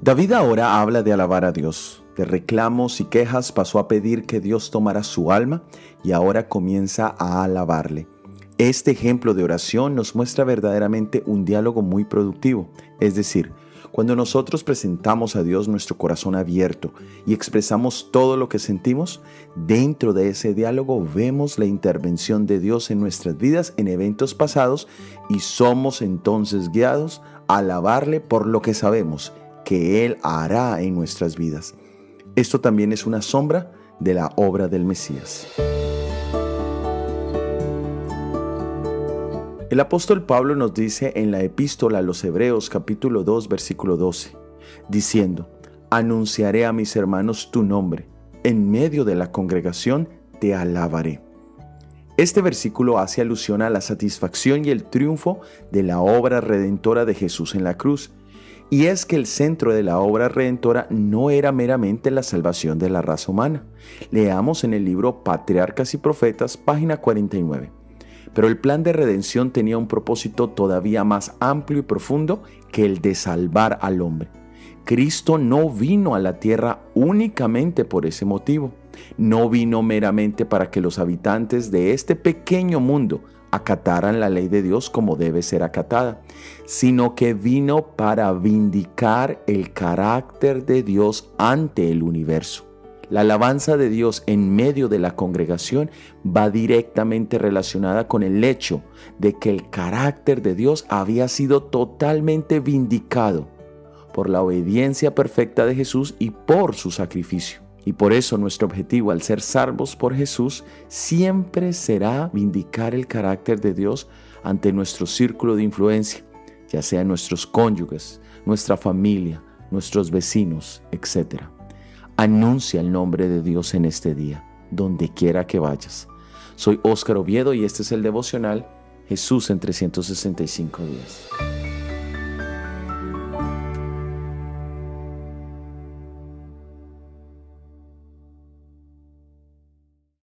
David ahora habla de alabar a Dios. De reclamos y quejas pasó a pedir que Dios tomara su alma y ahora comienza a alabarle. Este ejemplo de oración nos muestra verdaderamente un diálogo muy productivo, es decir, cuando nosotros presentamos a Dios nuestro corazón abierto y expresamos todo lo que sentimos, dentro de ese diálogo vemos la intervención de Dios en nuestras vidas en eventos pasados y somos entonces guiados a alabarle por lo que sabemos que Él hará en nuestras vidas. Esto también es una sombra de la obra del Mesías. El apóstol Pablo nos dice en la epístola a los Hebreos capítulo 2 versículo 12, diciendo, anunciaré a mis hermanos tu nombre, en medio de la congregación te alabaré. Este versículo hace alusión a la satisfacción y el triunfo de la obra redentora de Jesús en la cruz, y es que el centro de la obra redentora no era meramente la salvación de la raza humana. Leamos en el libro Patriarcas y Profetas, página 49. Pero el plan de redención tenía un propósito todavía más amplio y profundo que el de salvar al hombre. Cristo no vino a la tierra únicamente por ese motivo. No vino meramente para que los habitantes de este pequeño mundo acataran la ley de Dios como debe ser acatada, sino que vino para vindicar el carácter de Dios ante el universo. La alabanza de Dios en medio de la congregación va directamente relacionada con el hecho de que el carácter de Dios había sido totalmente vindicado por la obediencia perfecta de Jesús y por su sacrificio. Y por eso nuestro objetivo al ser salvos por Jesús siempre será vindicar el carácter de Dios ante nuestro círculo de influencia, ya sea nuestros cónyuges, nuestra familia, nuestros vecinos, etc. Anuncia el nombre de Dios en este día, donde quiera que vayas. Soy Óscar Oviedo y este es el devocional Jesús en 365 días.